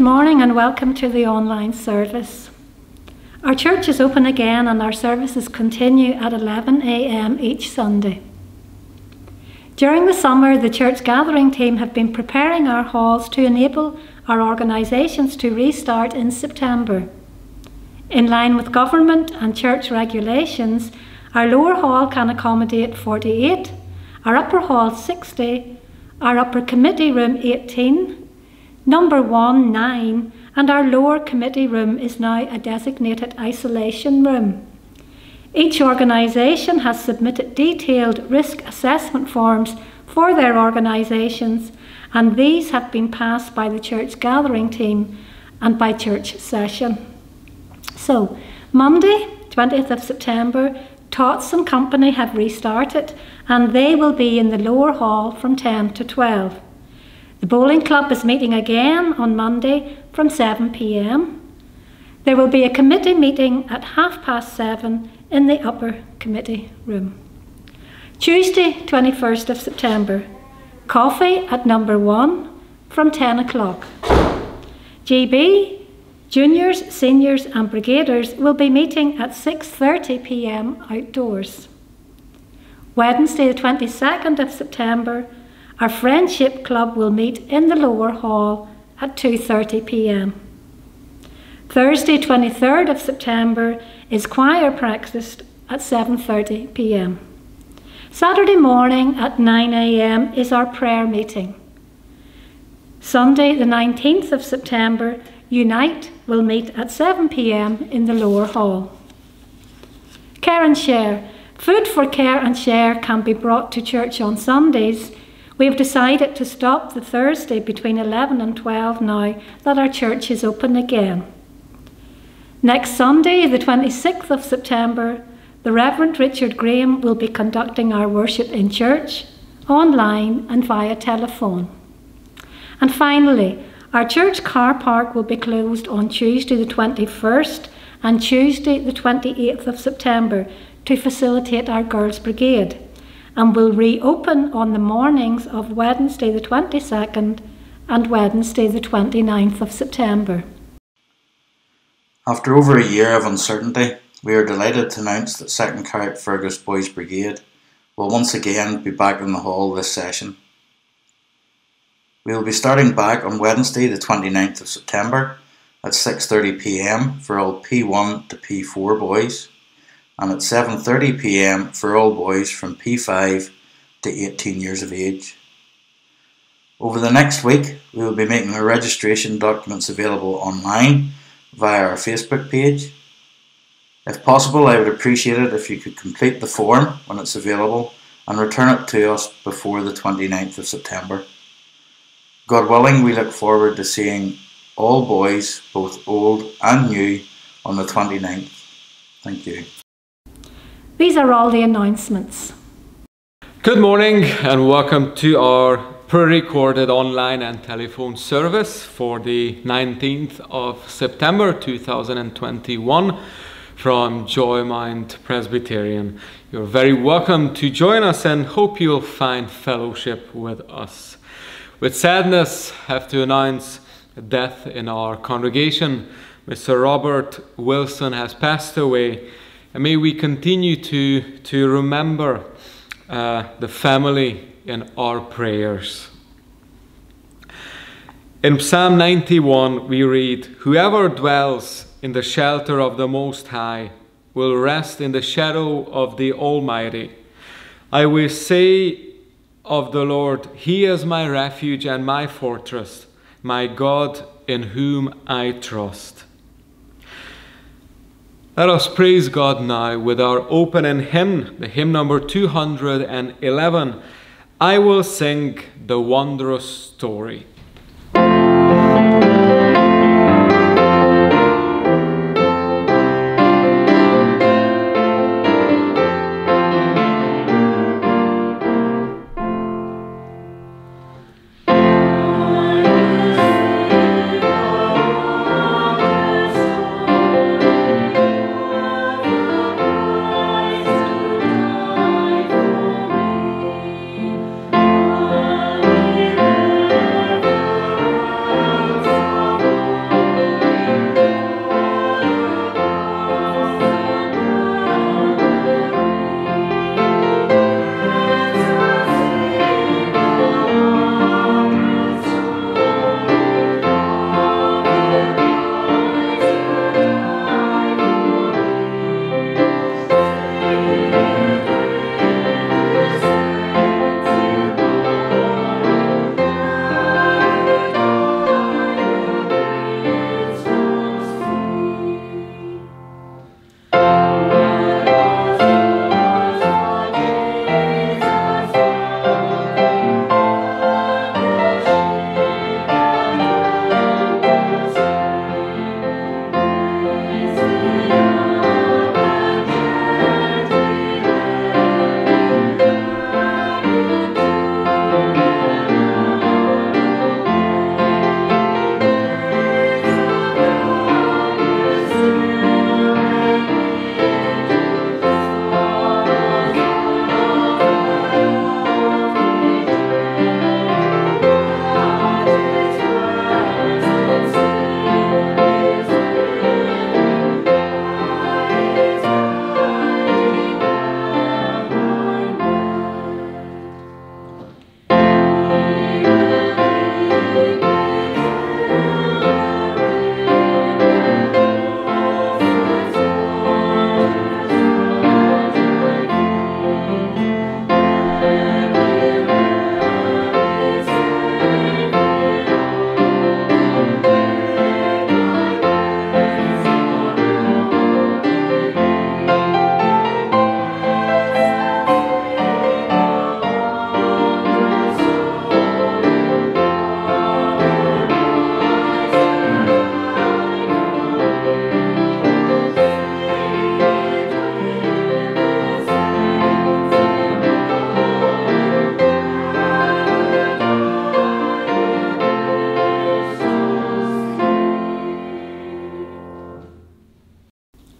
Good morning and welcome to the online service. Our church is open again and our services continue at 11am each Sunday. During the summer, the church gathering team have been preparing our halls to enable our organisations to restart in September. In line with government and church regulations, our lower hall can accommodate 48, our upper hall 60, our upper committee room 18, number 1 9, and our lower committee room is now a designated isolation room. Each organisation has submitted detailed risk assessment forms for their organisations, and these have been passed by the church gathering team and by church session. So, Monday, 20th of September, Tots and Company have restarted and they will be in the lower hall from 10 to 12. The bowling club is meeting again on Monday from 7pm. There will be a committee meeting at half past seven in the upper committee room. Tuesday, 21st of September, coffee at number one from 10 o'clock. GB, juniors, seniors and brigaders will be meeting at 6.30pm outdoors. Wednesday, the 22nd of September, our Friendship Club will meet in the lower hall at 2:30 p.m. Thursday, 23rd of September is choir practiced at 7:30 p.m. Saturday morning at 9 a.m. is our prayer meeting. Sunday, the 19th of September, Unite will meet at 7 pm in the lower hall. Care and Share. Food for care and share can be brought to church on Sundays we have decided to stop the Thursday between 11 and 12 now that our church is open again. Next Sunday, the 26th of September, the Reverend Richard Graham will be conducting our worship in church, online, and via telephone. And finally, our church car park will be closed on Tuesday the 21st and Tuesday the 28th of September to facilitate our Girls' Brigade and will reopen on the mornings of Wednesday the 22nd and Wednesday the 29th of September. After over a year of uncertainty, we are delighted to announce that 2nd Carrickfergus Boys Brigade will once again be back in the hall this session. We will be starting back on Wednesday the 29th of September at 6.30pm for all P1 to P4 boys and at 7.30pm for all boys from P5 to 18 years of age. Over the next week, we will be making our registration documents available online via our Facebook page. If possible, I would appreciate it if you could complete the form when it's available and return it to us before the 29th of September. God willing, we look forward to seeing all boys, both old and new, on the 29th. Thank you. These are all the announcements. Good morning and welcome to our pre-recorded online and telephone service for the 19th of September 2021 from Joymount Presbyterian. You're very welcome to join us and hope you'll find fellowship with us. With sadness, have to announce a death in our congregation. Mr. Robert Wilson has passed away and may we continue to, to remember uh, the family in our prayers. In Psalm 91, we read, Whoever dwells in the shelter of the Most High will rest in the shadow of the Almighty. I will say of the Lord, He is my refuge and my fortress, my God in whom I trust. Let us praise God now with our opening hymn, the hymn number 211. I will sing the wondrous story.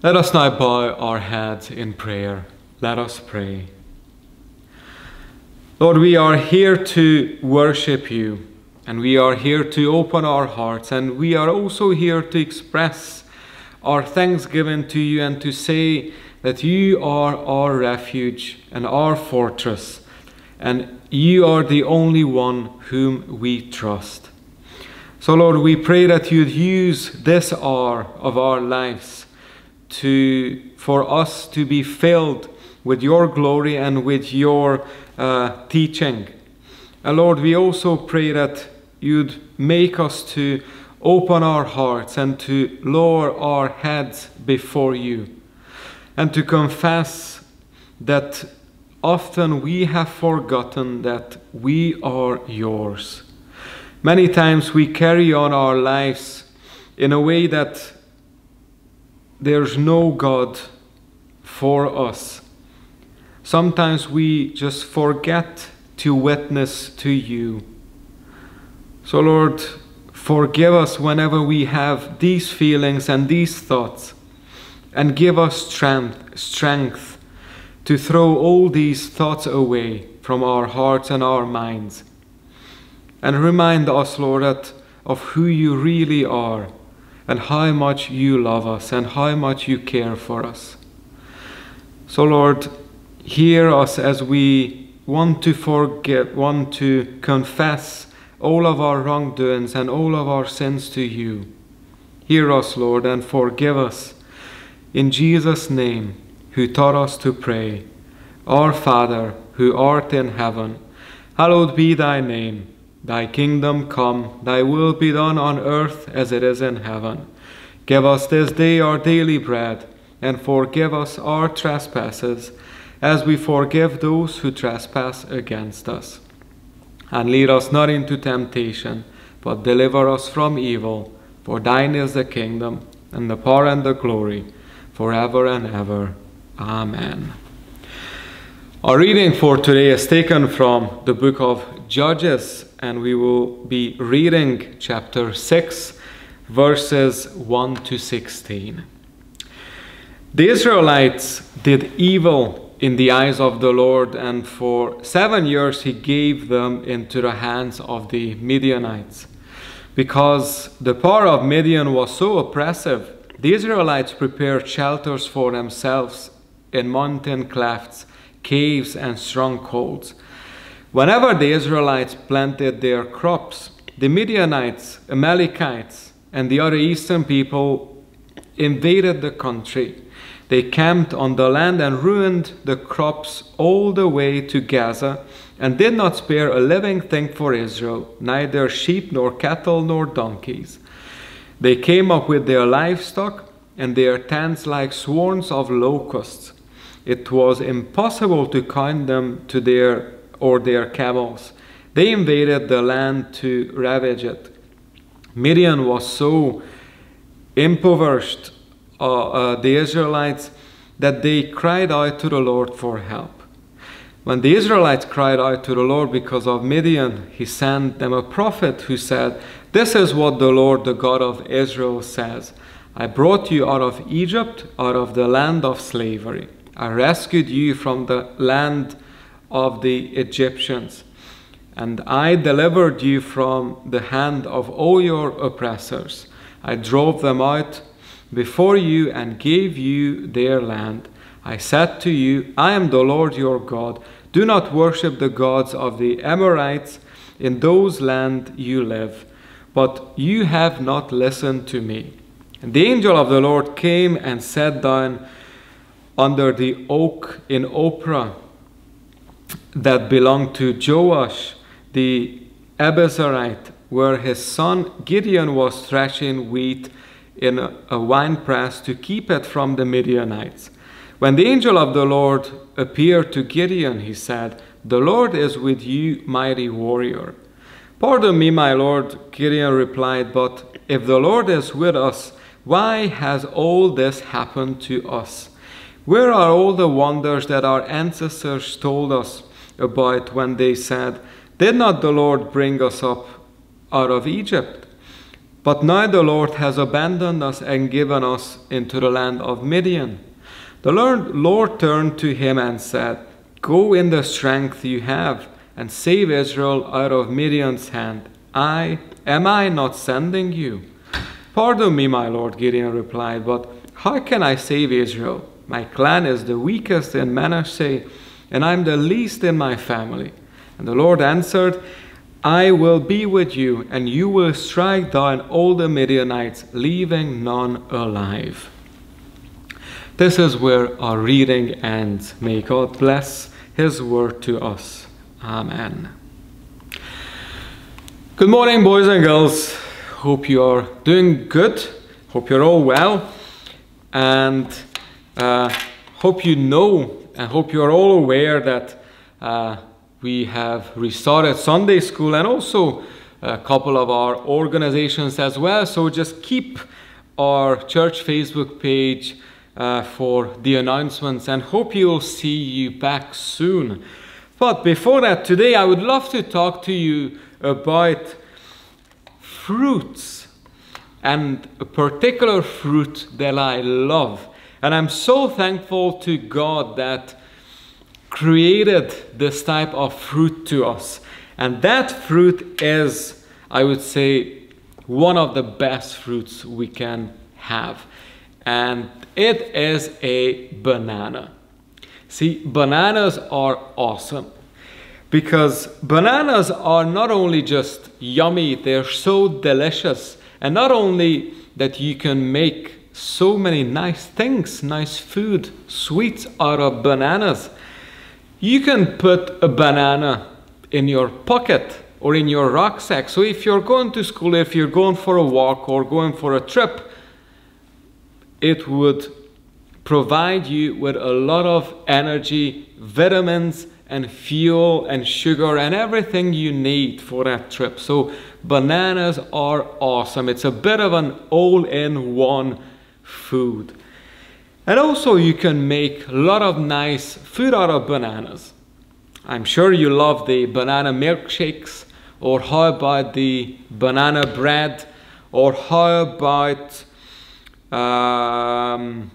Let us now bow our heads in prayer. Let us pray. Lord, we are here to worship you, and we are here to open our hearts, and we are also here to express our thanksgiving to you and to say that you are our refuge and our fortress, and you are the only one whom we trust. So, Lord, we pray that you'd use this hour of our lives to, for us to be filled with your glory and with your uh, teaching. And Lord, we also pray that you'd make us to open our hearts and to lower our heads before you and to confess that often we have forgotten that we are yours. Many times we carry on our lives in a way that there's no God for us. Sometimes we just forget to witness to you. So, Lord, forgive us whenever we have these feelings and these thoughts, and give us strength, strength to throw all these thoughts away from our hearts and our minds. And remind us, Lord, of who you really are and how much you love us and how much you care for us. So, Lord, hear us as we want to forget, want to confess all of our wrongdoings and all of our sins to you. Hear us, Lord, and forgive us. In Jesus' name, who taught us to pray, Our Father, who art in heaven, hallowed be thy name. Thy kingdom come, thy will be done on earth as it is in heaven. Give us this day our daily bread, and forgive us our trespasses, as we forgive those who trespass against us. And lead us not into temptation, but deliver us from evil. For thine is the kingdom, and the power and the glory, forever and ever. Amen. Our reading for today is taken from the book of Judges, and we will be reading chapter 6, verses 1 to 16. The Israelites did evil in the eyes of the Lord, and for seven years he gave them into the hands of the Midianites. Because the power of Midian was so oppressive, the Israelites prepared shelters for themselves in mountain clefts, caves, and strongholds. Whenever the Israelites planted their crops, the Midianites, Amalekites, and the other eastern people invaded the country. They camped on the land and ruined the crops all the way to Gaza, and did not spare a living thing for Israel, neither sheep nor cattle nor donkeys. They came up with their livestock and their tents like swarms of locusts. It was impossible to count them to their or their camels. They invaded the land to ravage it. Midian was so impoverished, uh, uh, the Israelites, that they cried out to the Lord for help. When the Israelites cried out to the Lord because of Midian, he sent them a prophet who said, This is what the Lord, the God of Israel, says I brought you out of Egypt, out of the land of slavery. I rescued you from the land of the Egyptians. And I delivered you from the hand of all your oppressors. I drove them out before you and gave you their land. I said to you, I am the Lord your God. Do not worship the gods of the Amorites in those land you live. But you have not listened to me. And the angel of the Lord came and sat down under the oak in Ophrah that belonged to Joash the Abiezrite, where his son Gideon was threshing wheat in a, a winepress to keep it from the Midianites. When the angel of the Lord appeared to Gideon, he said, The Lord is with you, mighty warrior. Pardon me, my Lord, Gideon replied, but if the Lord is with us, why has all this happened to us? Where are all the wonders that our ancestors told us about when they said, Did not the Lord bring us up out of Egypt? But now the Lord has abandoned us and given us into the land of Midian. The Lord, Lord turned to him and said, Go in the strength you have and save Israel out of Midian's hand. I am I not sending you? Pardon me, my lord, Gideon replied, but how can I save Israel? My clan is the weakest in Manasseh, and I am the least in my family. And the Lord answered, I will be with you, and you will strike down all the Midianites, leaving none alive. This is where our reading ends. May God bless His word to us. Amen. Good morning, boys and girls. Hope you are doing good. Hope you're all well. And uh, hope you know and hope you're all aware that. Uh, we have restarted Sunday school and also a couple of our organizations as well. So just keep our church Facebook page uh, for the announcements and hope you'll see you back soon. But before that, today I would love to talk to you about fruits and a particular fruit that I love. And I'm so thankful to God that created this type of fruit to us. And that fruit is, I would say, one of the best fruits we can have. And it is a banana. See, bananas are awesome because bananas are not only just yummy, they're so delicious. And not only that you can make so many nice things, nice food, sweets out of bananas, you can put a banana in your pocket or in your rucksack. So if you're going to school, if you're going for a walk or going for a trip, it would provide you with a lot of energy, vitamins, and fuel and sugar and everything you need for that trip. So bananas are awesome. It's a bit of an all-in-one food. And also you can make a lot of nice food out of bananas. I'm sure you love the banana milkshakes or how about the banana bread or how about um,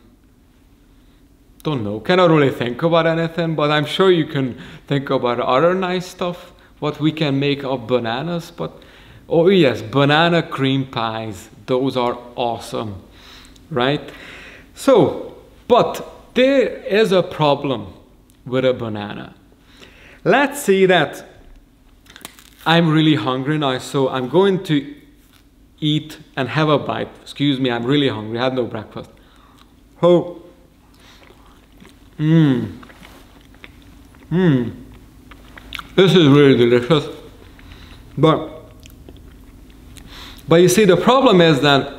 don't know cannot really think about anything but I'm sure you can think about other nice stuff what we can make of bananas but oh yes banana cream pies those are awesome right so but there is a problem with a banana. Let's say that I'm really hungry now, so I'm going to eat and have a bite. Excuse me, I'm really hungry. I had no breakfast. Oh, mmm, mmm. This is really delicious. But, but you see, the problem is that,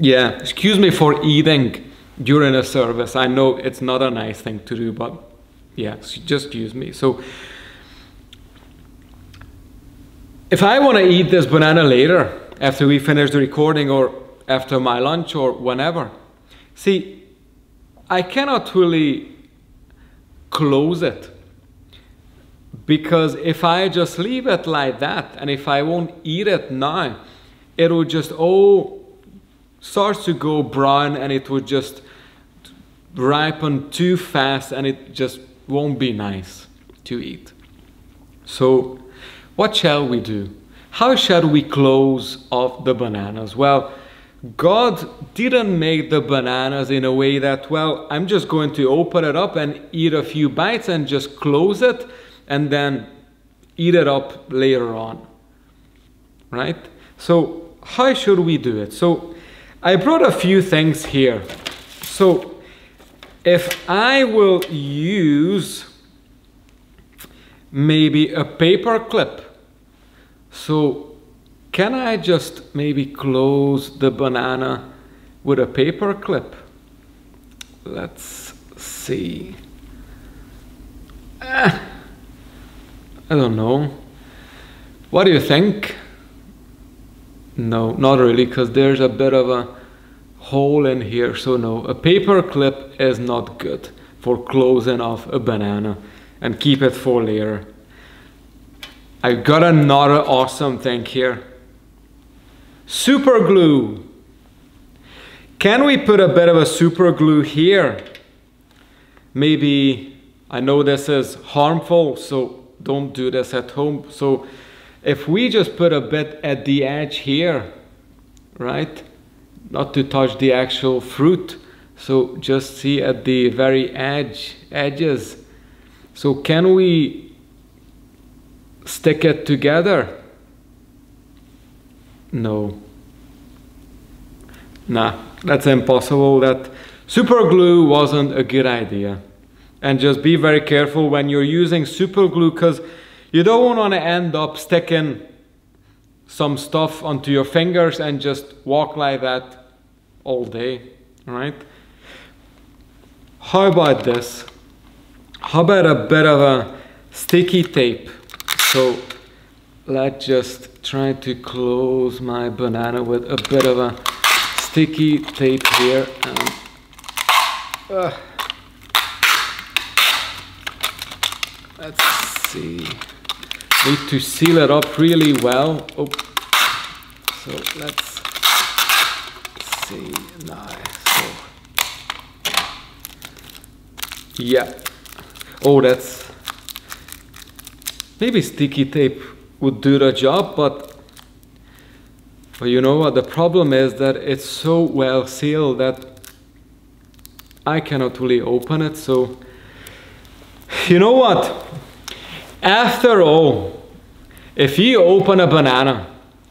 yeah, excuse me for eating during a service. I know it's not a nice thing to do, but yeah, just use me. So if I want to eat this banana later, after we finish the recording or after my lunch or whenever, see, I cannot really close it. Because if I just leave it like that, and if I won't eat it now, it will just all starts to go brown and it would just ripen too fast and it just won't be nice to eat. So, what shall we do? How shall we close off the bananas? Well, God didn't make the bananas in a way that, well, I'm just going to open it up and eat a few bites and just close it and then eat it up later on. Right? So, how should we do it? So, I brought a few things here. So, if I will use maybe a paper clip, so can I just maybe close the banana with a paper clip? Let's see. Ah, I don't know. What do you think? No, not really, because there's a bit of a hole in here. So no, a paper clip is not good for closing off a banana and keep it for later. I got another awesome thing here. Super glue. Can we put a bit of a super glue here? Maybe, I know this is harmful, so don't do this at home. So if we just put a bit at the edge here, right? Not to touch the actual fruit. So just see at the very edge, edges. So can we stick it together? No. Nah, that's impossible. That super glue wasn't a good idea. And just be very careful when you're using super glue because you don't want to end up sticking some stuff onto your fingers and just walk like that all day, right? How about this? How about a bit of a sticky tape? So let's just try to close my banana with a bit of a sticky tape here. And, uh, let's see. Need to seal it up really well. Oh. So let's see. Nice. So, yeah. Oh, that's maybe sticky tape would do the job, but but you know what? The problem is that it's so well sealed that I cannot really open it. So you know what? After all, if you open a banana,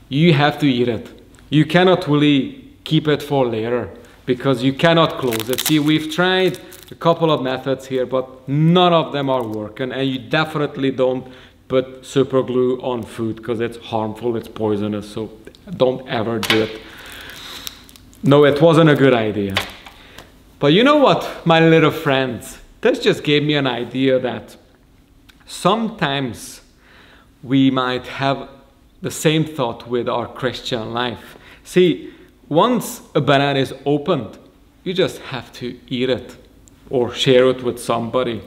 you have to eat it. You cannot really keep it for later because you cannot close it. See, we've tried a couple of methods here, but none of them are working, and you definitely don't put super glue on food because it's harmful, it's poisonous, so don't ever do it. No, it wasn't a good idea. But you know what, my little friends? This just gave me an idea that sometimes we might have the same thought with our Christian life. See, once a banana is opened, you just have to eat it or share it with somebody.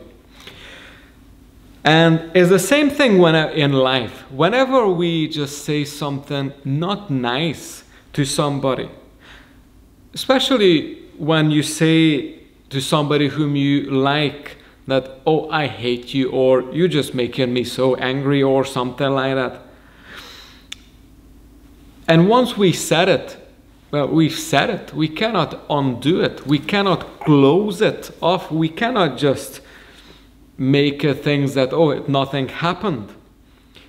And it's the same thing when in life. Whenever we just say something not nice to somebody, especially when you say to somebody whom you like that, oh, I hate you, or you're just making me so angry, or something like that. And once we said it, well, we've said it. We cannot undo it. We cannot close it off. We cannot just make things that, oh, nothing happened.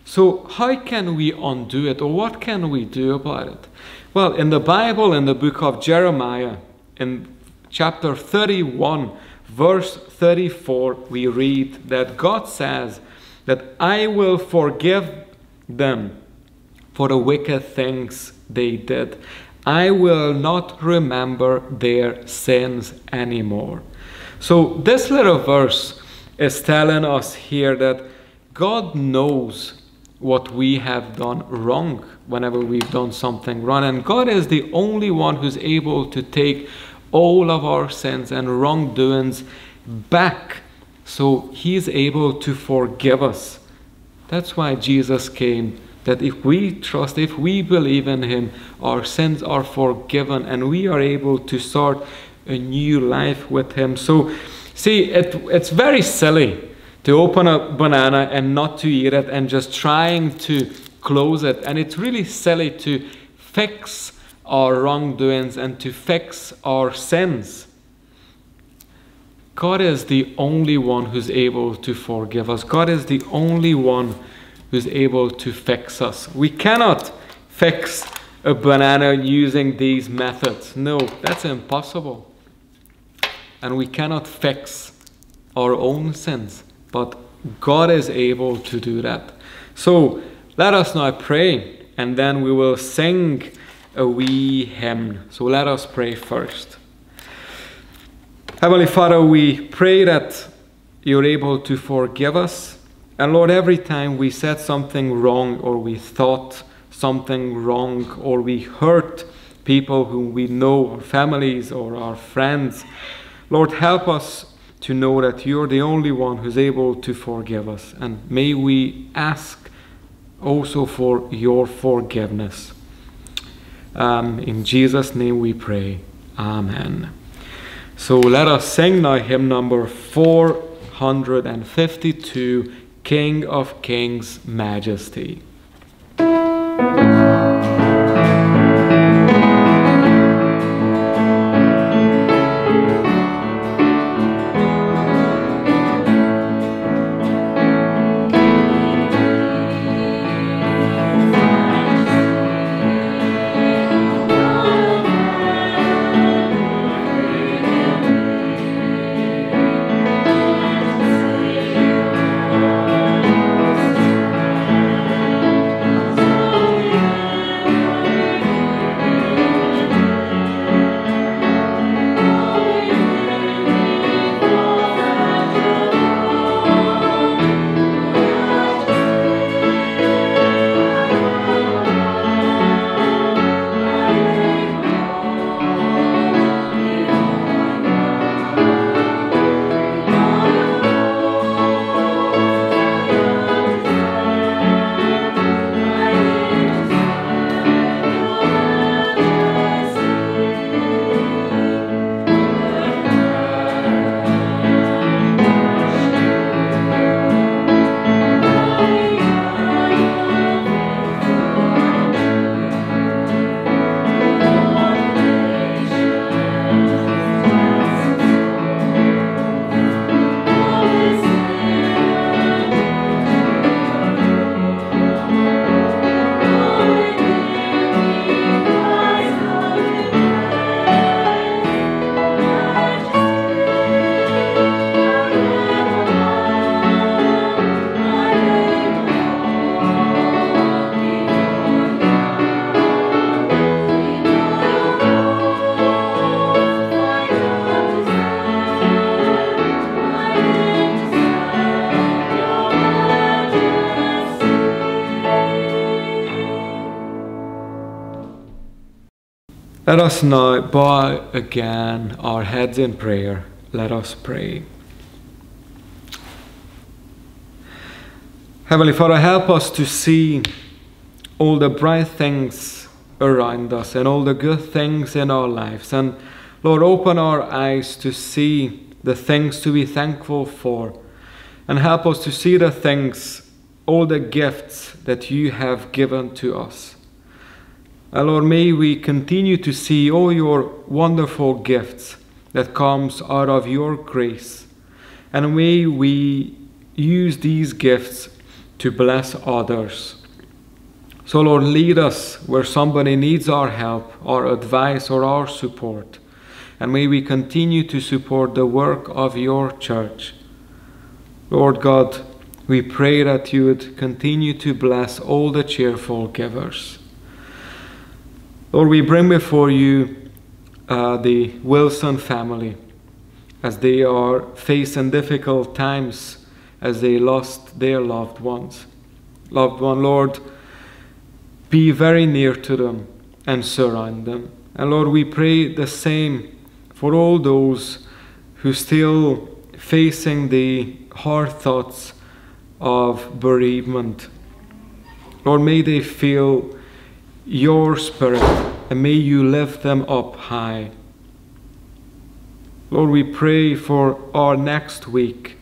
So, how can we undo it, or what can we do about it? Well, in the Bible, in the book of Jeremiah, in chapter 31, verse 34, we read that God says that I will forgive them for the wicked things they did. I will not remember their sins anymore. So, this little verse is telling us here that God knows what we have done wrong whenever we've done something wrong. And God is the only one who's able to take all of our sins and wrongdoings back. So He's able to forgive us. That's why Jesus came. That if we trust, if we believe in Him, our sins are forgiven and we are able to start a new life with Him. So See, it, it's very silly to open a banana and not to eat it and just trying to close it. And it's really silly to fix our wrongdoings and to fix our sins. God is the only one who's able to forgive us. God is the only one who's able to fix us. We cannot fix a banana using these methods. No, that's impossible and we cannot fix our own sins, but God is able to do that. So let us now pray, and then we will sing a wee hymn. So let us pray first. Heavenly Father, we pray that you're able to forgive us. And Lord, every time we said something wrong, or we thought something wrong, or we hurt people whom we know, our families, or our friends, Lord, help us to know that you're the only one who's able to forgive us. And may we ask also for your forgiveness. Um, in Jesus' name we pray. Amen. So let us sing now hymn number 452 King of Kings, Majesty. Let us now bow again our heads in prayer. Let us pray. Heavenly Father, help us to see all the bright things around us and all the good things in our lives. And Lord, open our eyes to see the things to be thankful for. And help us to see the things, all the gifts that you have given to us. Lord, may we continue to see all your wonderful gifts that comes out of your grace. And may we use these gifts to bless others. So, Lord, lead us where somebody needs our help, our advice, or our support. And may we continue to support the work of your church. Lord God, we pray that you would continue to bless all the cheerful givers. Lord, we bring before you uh, the Wilson family as they are facing difficult times as they lost their loved ones. Loved one, Lord, be very near to them and surround them. And Lord, we pray the same for all those who still facing the hard thoughts of bereavement. Lord, may they feel your Spirit, and may you lift them up high. Lord, we pray for our next week.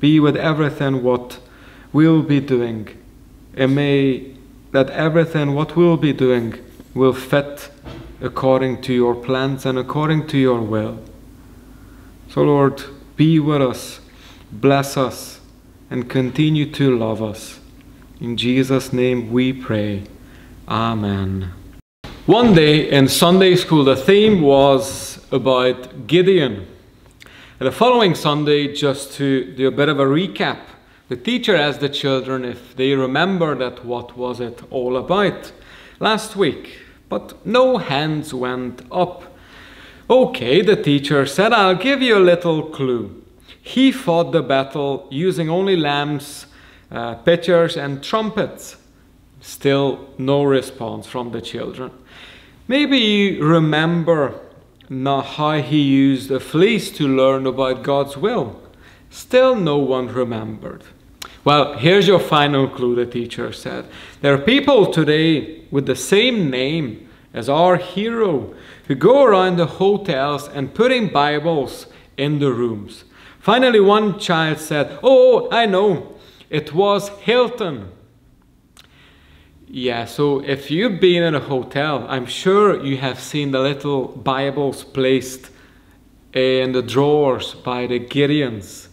Be with everything what we'll be doing, and may that everything what we'll be doing will fit according to your plans and according to your will. So, Lord, be with us, bless us, and continue to love us. In Jesus' name we pray. Amen. One day in Sunday school, the theme was about Gideon. And the following Sunday, just to do a bit of a recap, the teacher asked the children if they remember that what was it all about last week, but no hands went up. Okay, the teacher said, I'll give you a little clue. He fought the battle using only lambs, uh, pitchers, and trumpets. Still no response from the children. Maybe you remember now how he used a fleece to learn about God's will. Still no one remembered. Well, here's your final clue, the teacher said. There are people today with the same name as our hero who go around the hotels and putting Bibles in the rooms. Finally, one child said, Oh, I know, it was Hilton. Yeah, so if you've been in a hotel, I'm sure you have seen the little Bibles placed in the drawers by the Gideons.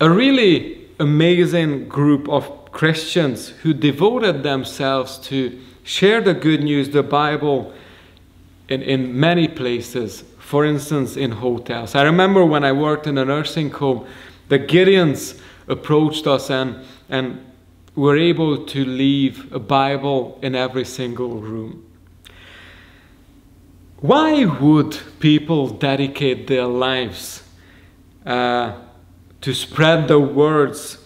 A really amazing group of Christians who devoted themselves to share the good news, the Bible, in, in many places. For instance, in hotels. I remember when I worked in a nursing home, the Gideons approached us and, and were able to leave a Bible in every single room. Why would people dedicate their lives uh, to spread the words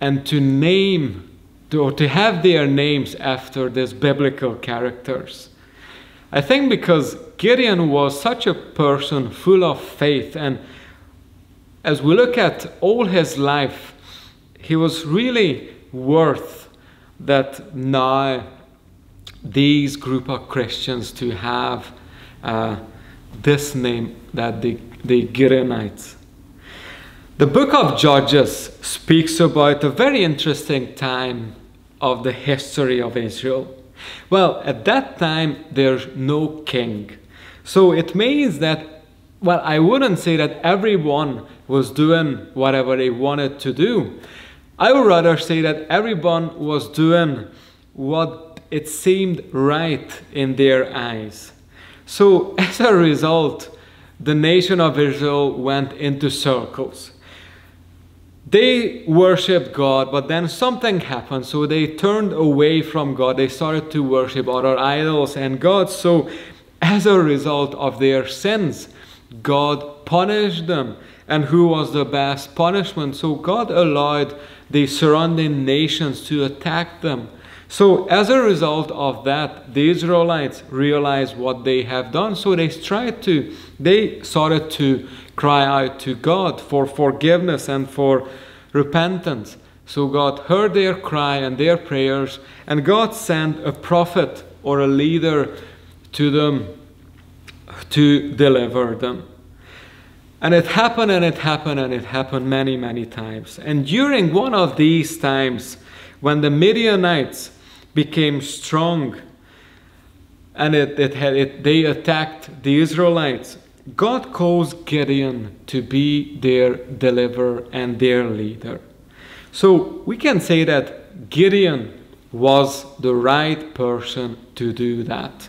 and to name or to have their names after these biblical characters? I think because Gideon was such a person full of faith, and as we look at all his life, he was really worth that now these group of Christians to have uh, this name that the, the Gideonites. The book of Judges speaks about a very interesting time of the history of Israel. Well, at that time, there's no king. So it means that, well, I wouldn't say that everyone was doing whatever they wanted to do. I would rather say that everyone was doing what it seemed right in their eyes. So, as a result, the nation of Israel went into circles. They worshipped God, but then something happened, so they turned away from God. They started to worship other idols and gods. So, as a result of their sins, God punished them. And who was the best punishment? So, God allowed the surrounding nations to attack them. So, as a result of that, the Israelites realized what they have done. So, they tried to, they started to cry out to God for forgiveness and for repentance. So, God heard their cry and their prayers, and God sent a prophet or a leader to them to deliver them. And it happened and it happened and it happened many, many times. And during one of these times, when the Midianites became strong and it, it had, it, they attacked the Israelites, God caused Gideon to be their deliverer and their leader. So we can say that Gideon was the right person to do that.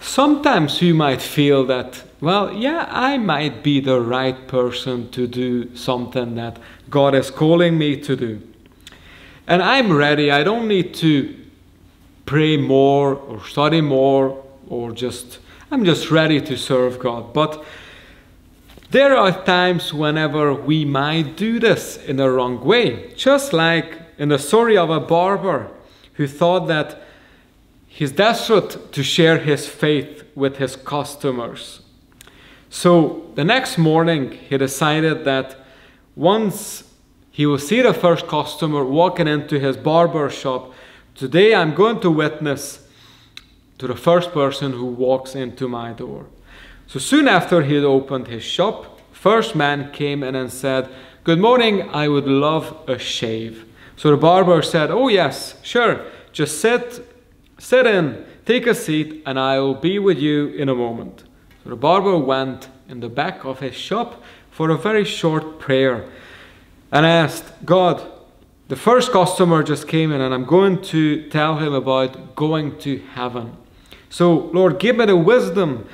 Sometimes you might feel that well, yeah, I might be the right person to do something that God is calling me to do. And I'm ready. I don't need to pray more or study more or just, I'm just ready to serve God. But there are times whenever we might do this in the wrong way. Just like in the story of a barber who thought that he's desperate to share his faith with his customers so the next morning, he decided that once he will see the first customer walking into his barber shop, today I'm going to witness to the first person who walks into my door. So soon after he had opened his shop, first man came in and said, Good morning, I would love a shave. So the barber said, Oh yes, sure, just sit, sit in, take a seat, and I will be with you in a moment. The barber went in the back of his shop for a very short prayer and asked, God, the first customer just came in and I'm going to tell him about going to heaven. So, Lord, give me the wisdom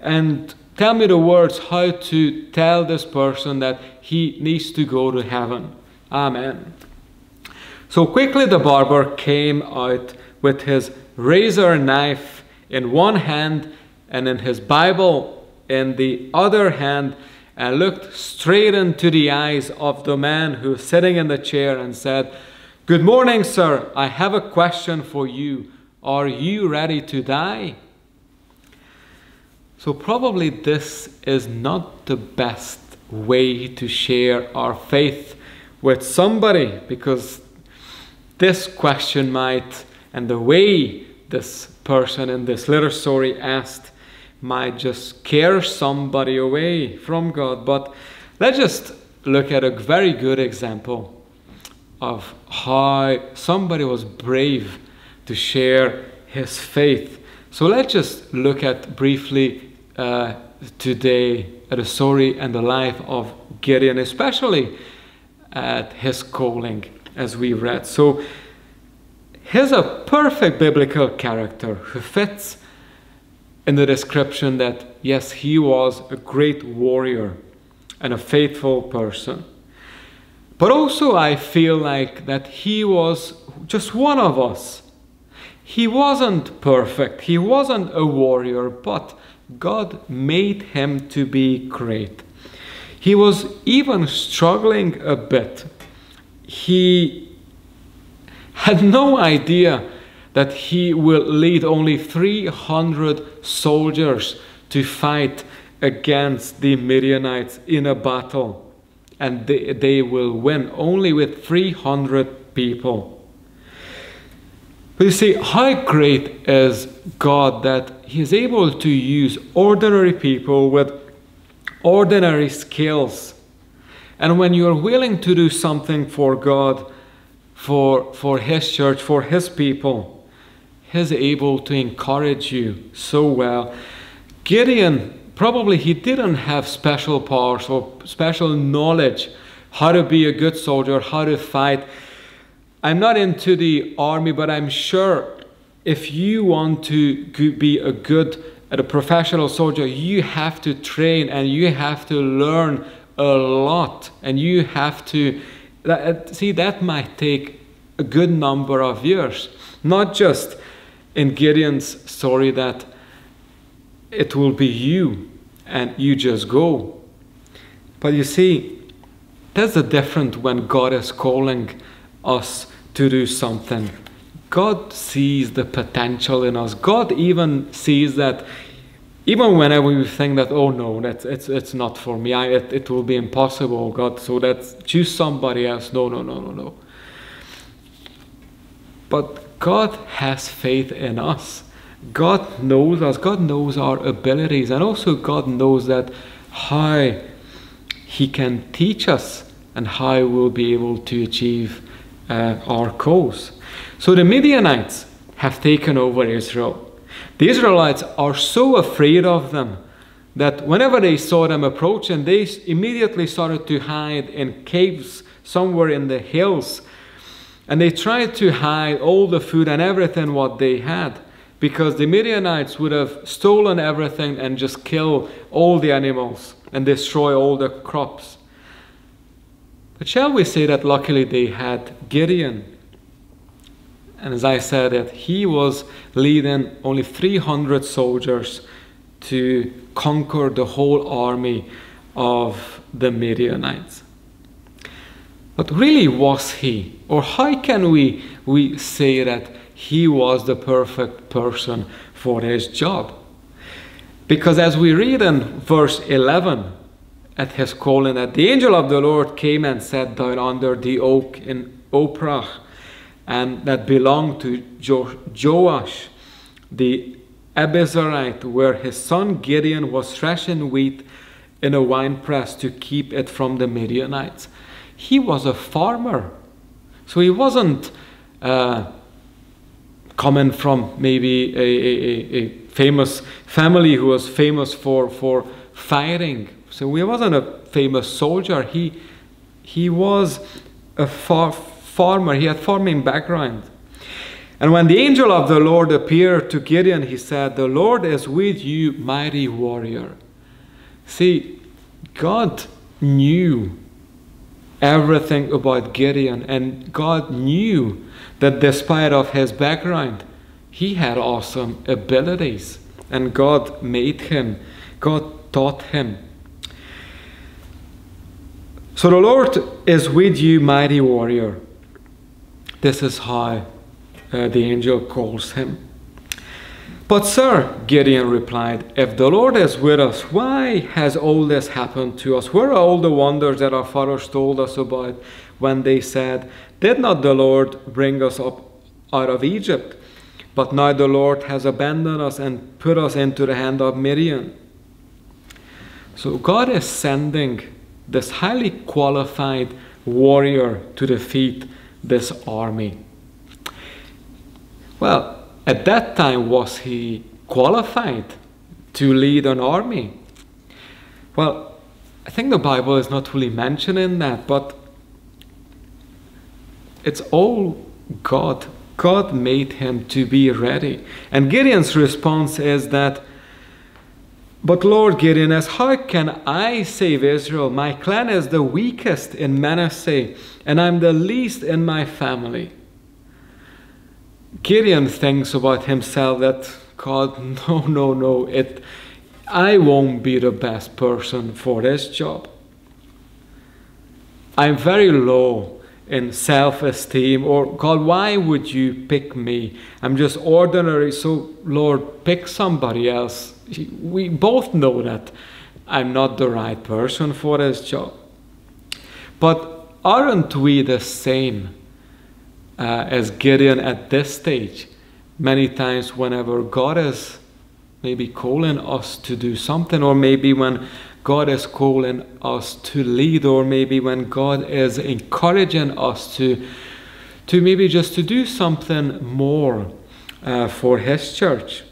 and tell me the words how to tell this person that he needs to go to heaven. Amen. So quickly the barber came out with his razor knife in one hand and in his Bible in the other hand and looked straight into the eyes of the man who was sitting in the chair and said, Good morning, sir. I have a question for you. Are you ready to die? So, probably this is not the best way to share our faith with somebody because this question might, and the way this person in this little story asked might just scare somebody away from God. But let's just look at a very good example of how somebody was brave to share his faith. So let's just look at briefly uh, today at the story and the life of Gideon, especially at his calling, as we read. So he's a perfect biblical character who fits in the description that yes, he was a great warrior and a faithful person. But also, I feel like that he was just one of us. He wasn't perfect, he wasn't a warrior, but God made him to be great. He was even struggling a bit. He had no idea that he will lead only 300 soldiers to fight against the Midianites in a battle. And they, they will win only with 300 people. But you see, how great is God that He is able to use ordinary people with ordinary skills. And when you're willing to do something for God, for, for His church, for His people, He's able to encourage you so well. Gideon, probably he didn't have special powers or special knowledge how to be a good soldier, how to fight. I'm not into the army, but I'm sure if you want to be a good a professional soldier, you have to train and you have to learn a lot, and you have to see that might take a good number of years. Not just in Gideon's story that it will be you and you just go. But you see, there's a difference when God is calling us to do something. God sees the potential in us. God even sees that even whenever we think that, oh no, that's, it's, it's not for me, I, it, it will be impossible, God, so let's choose somebody else. No, no, no, no, no. But God has faith in us. God knows us. God knows our abilities. And also, God knows that how He can teach us and how we'll be able to achieve uh, our cause. So the Midianites have taken over Israel. The Israelites are so afraid of them that whenever they saw them approaching, they immediately started to hide in caves somewhere in the hills. And they tried to hide all the food and everything what they had because the Midianites would have stolen everything and just kill all the animals and destroy all the crops. But shall we say that luckily they had Gideon? And as I said, that he was leading only 300 soldiers to conquer the whole army of the Midianites. But really, was he? Or how can we, we say that he was the perfect person for his job? Because as we read in verse 11, at his calling that the angel of the Lord came and sat down under the oak in Ophrah, and that belonged to jo- Joash the Abiezrite, where his son Gideon was threshing wheat in a winepress to keep it from the Midianites. He was a farmer, so he wasn't uh, coming from maybe a, a, a famous family who was famous for, for fighting so he wasn't a famous soldier. He, he was a far, farmer. He had farming background. And when the angel of the Lord appeared to Gideon, he said, The Lord is with you, mighty warrior. See, God knew everything about Gideon, and God knew that despite of his background, he had awesome abilities. And God made him, God taught him. So the Lord is with you, mighty warrior. This is how uh, the angel calls him. But, sir, Gideon replied, if the Lord is with us, why has all this happened to us? Where are all the wonders that our fathers told us about when they said, Did not the Lord bring us up out of Egypt? but now the Lord has abandoned us and put us into the hand of Midian. So God is sending this highly qualified warrior to defeat this army. Well, at that time, was he qualified to lead an army? Well, I think the Bible is not really mentioning that, but it's all God. God made him to be ready. And Gideon's response is that, But Lord Gideon, as how can I save Israel? My clan is the weakest in Manasseh, and I'm the least in my family. Gideon thinks about himself that God, no, no, no, it, I won't be the best person for this job. I'm very low in self esteem, or God, why would you pick me? I'm just ordinary, so Lord, pick somebody else. We both know that I'm not the right person for this job. But aren't we the same uh, as Gideon at this stage? Many times, whenever God is maybe calling us to do something, or maybe when God is calling us to lead, or maybe when God is encouraging us to, to maybe just to do something more uh, for His church.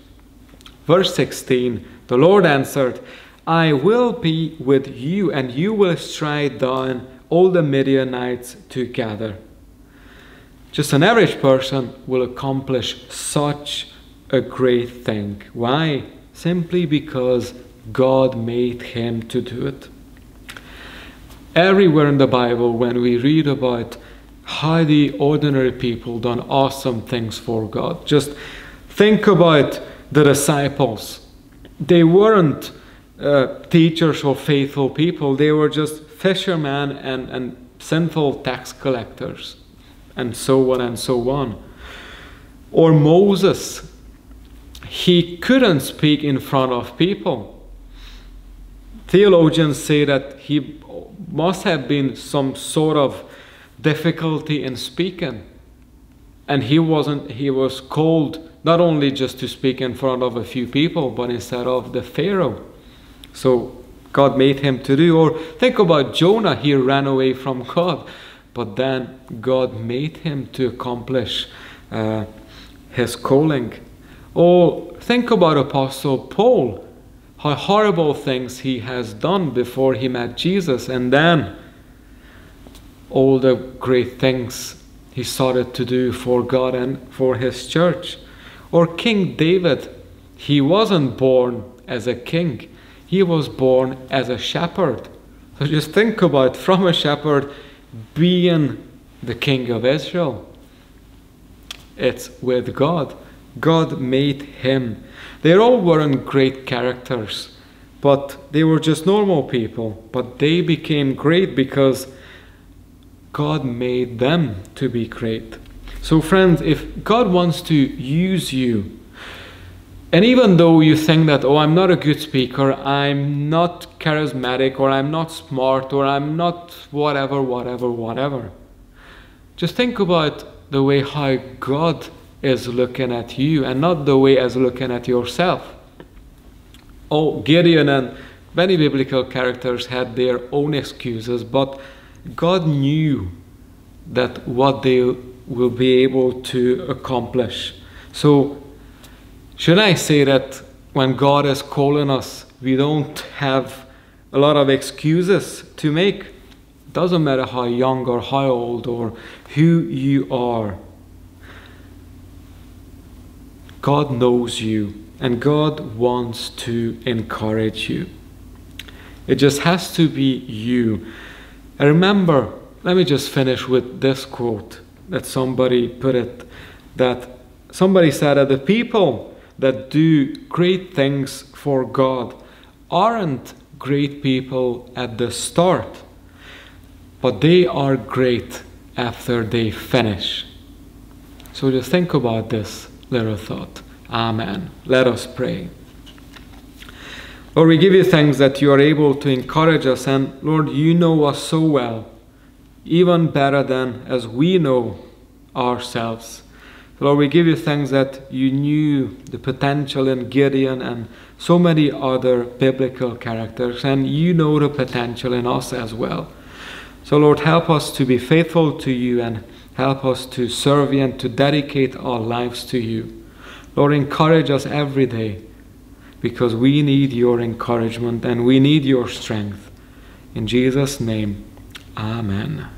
Verse 16 The Lord answered, I will be with you, and you will strike down all the Midianites together. Just an average person will accomplish such a great thing. Why? Simply because God made him to do it. Everywhere in the Bible, when we read about how the ordinary people done awesome things for God, just think about the disciples. They weren't uh, teachers or faithful people, they were just fishermen and, and sinful tax collectors, and so on and so on. Or Moses, he couldn't speak in front of people Theologians say that he must have been some sort of difficulty in speaking. And he wasn't, he was called not only just to speak in front of a few people, but instead of the Pharaoh. So God made him to do. Or think about Jonah, he ran away from God, but then God made him to accomplish uh, his calling. Or think about Apostle Paul how horrible things he has done before he met Jesus, and then all the great things he started to do for God and for his church. Or King David, he wasn't born as a king, he was born as a shepherd. So just think about from a shepherd being the king of Israel. It's with God. God made him. They all weren't great characters, but they were just normal people. But they became great because God made them to be great. So, friends, if God wants to use you, and even though you think that, oh, I'm not a good speaker, I'm not charismatic, or I'm not smart, or I'm not whatever, whatever, whatever, just think about the way how God is looking at you and not the way as looking at yourself. Oh, Gideon and many biblical characters had their own excuses, but God knew that what they will be able to accomplish. So, should I say that when God is calling us, we don't have a lot of excuses to make? Doesn't matter how young or how old or who you are. God knows you and God wants to encourage you. It just has to be you. I remember, let me just finish with this quote that somebody put it that somebody said that the people that do great things for God aren't great people at the start, but they are great after they finish. So just think about this little thought. Amen. Let us pray. Lord, we give you thanks that you are able to encourage us, and Lord, you know us so well, even better than as we know ourselves. Lord, we give you thanks that you knew the potential in Gideon and so many other biblical characters, and you know the potential in us as well. So, Lord, help us to be faithful to you and help us to serve you and to dedicate our lives to you. Lord, encourage us every day because we need your encouragement and we need your strength. In Jesus' name, Amen.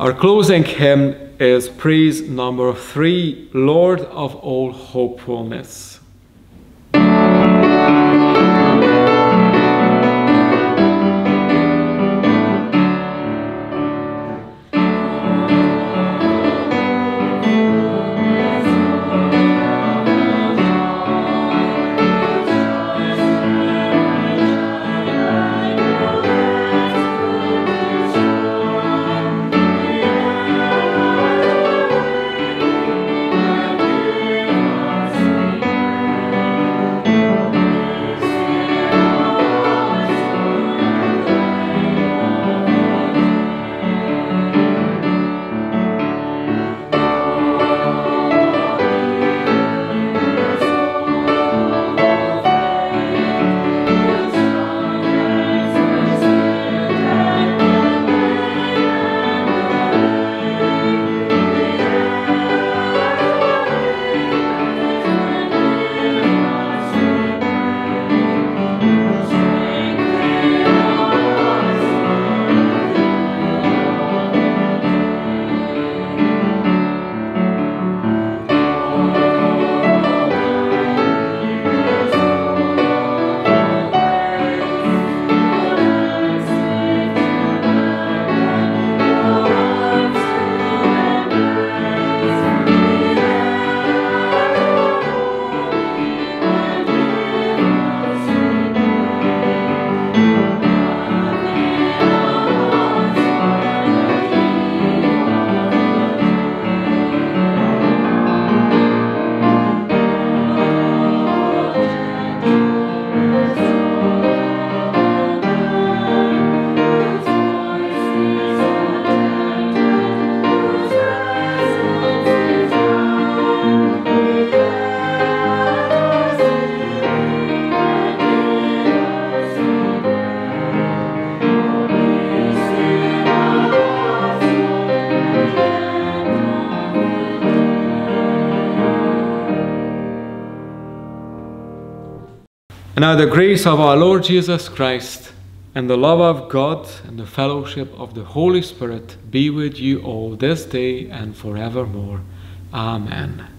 Our closing hymn is praise number three Lord of all hopefulness. Now the grace of our Lord Jesus Christ and the love of God and the fellowship of the Holy Spirit be with you all this day and forevermore. Amen.